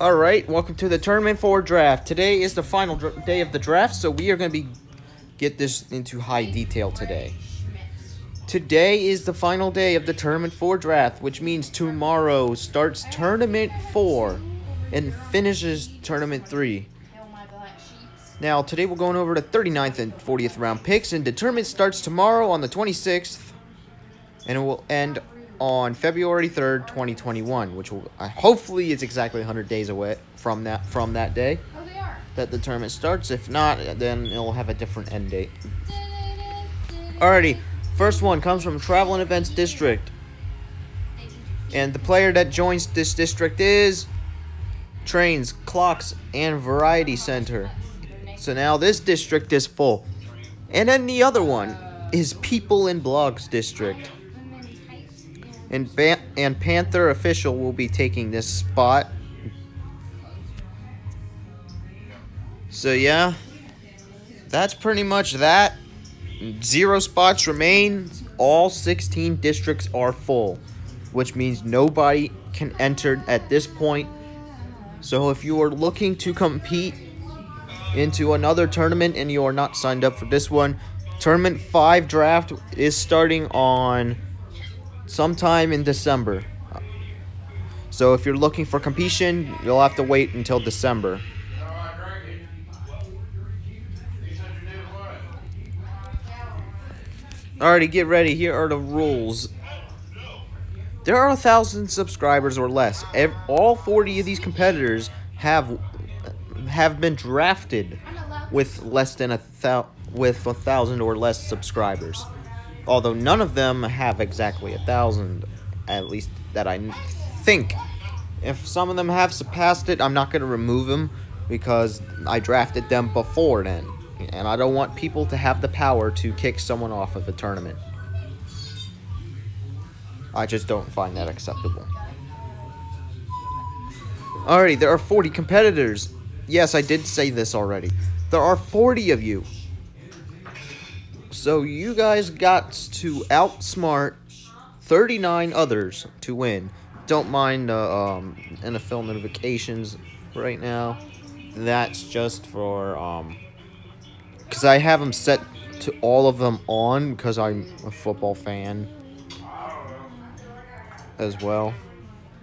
All right, welcome to the tournament for draft. Today is the final day of the draft, so we are going to be get this into high detail today. Today is the final day of the tournament for draft, which means tomorrow starts tournament 4 and finishes tournament 3. Now, today we're going over the 39th and 40th round picks, and the tournament starts tomorrow on the 26th, and it will end on February 3rd, 2021, which will uh, hopefully is exactly 100 days away from that from that day Oh, they are. that the tournament starts. If not, then it'll have a different end date. Alrighty, first one comes from Travel and Events District, and the player that joins this district is Trains, Clocks, and Variety Center. So now this district is full, and then the other one is People and Blogs District. And, and Panther official will be taking this spot. So yeah, that's pretty much that. Zero spots remain. All 16 districts are full, which means nobody can enter at this point. So if you are looking to compete into another tournament and you are not signed up for this one, Tournament 5 draft is starting on sometime in December. So if you're looking for competition, you'll have to wait until December. Alrighty, get ready. Here are the rules. There are a thousand subscribers or less. All 40 of these competitors have have been drafted with less than a thou- with a thousand or less subscribers. Although none of them have exactly a thousand, at least that I think. If some of them have surpassed it, I'm not going to remove them because I drafted them before then. And I don't want people to have the power to kick someone off of the tournament. I just don't find that acceptable. Alrighty, there are 40 competitors. Yes, I did say this already. There are 40 of you. So you guys got to outsmart 39 others to win. Don't mind the um, NFL notifications right now. That's just for um, because I have them set to all of them on because I'm a football fan as well.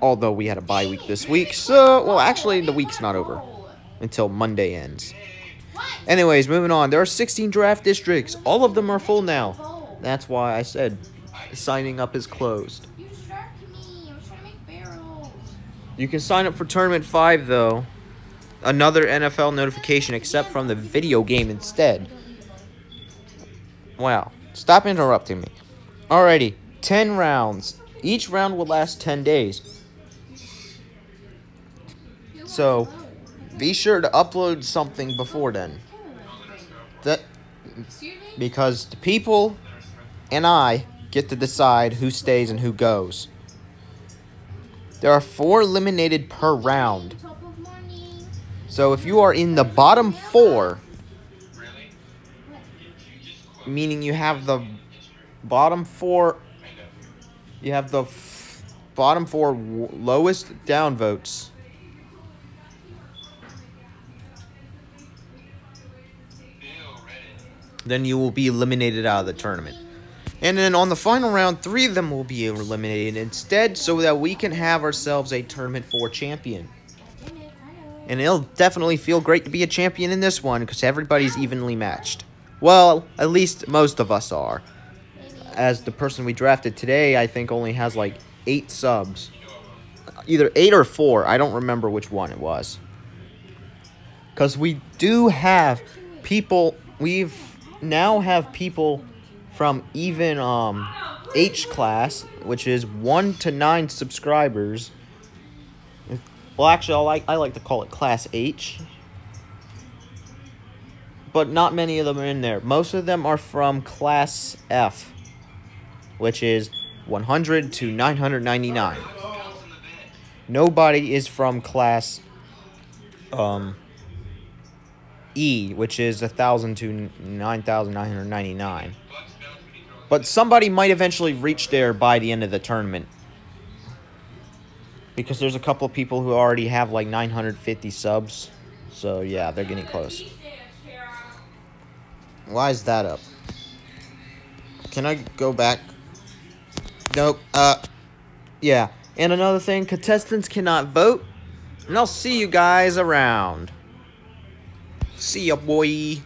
Although we had a bye week this week, so well, actually the week's not over until Monday ends. Anyways, moving on. There are 16 draft districts. All of them are full now. That's why I said signing up is closed. You distracted me. I was trying to make barrels. You can sign up for Tournament 5, though. Another NFL notification, except from the video game instead. Wow. Stop interrupting me. Alrighty. 10 rounds. Each round will last 10 days. So, be sure to upload something before then. That because the people and I get to decide who stays and who goes. There are four eliminated per round. So if you are in the bottom four, meaning you have the bottom four, you have the bottom four lowest down Then you will be eliminated out of the tournament. And then on the final round, three of them will be eliminated instead, so that we can have ourselves a tournament four champion. And it'll definitely feel great to be a champion in this one because everybody's evenly matched. Well, at least most of us are. As the person we drafted today, I think only has like eight subs. Either eight or four. I don't remember which one it was. Because we do have people, we've now have people from even um, H class, which is one to nine subscribers. Well, actually, I like I like to call it Class H. But not many of them are in there. Most of them are from Class F, which is 100 to 999. Nobody is from Class um, E, which is 1,000 to 9,999. But somebody might eventually reach there by the end of the tournament. because there's a couple of people who already have like 950 subs. So yeah, they're getting close. Why is that up? Can I go back? Nope. Uh, yeah. And another thing, contestants cannot vote. And I'll see you guys around. See ya, boy.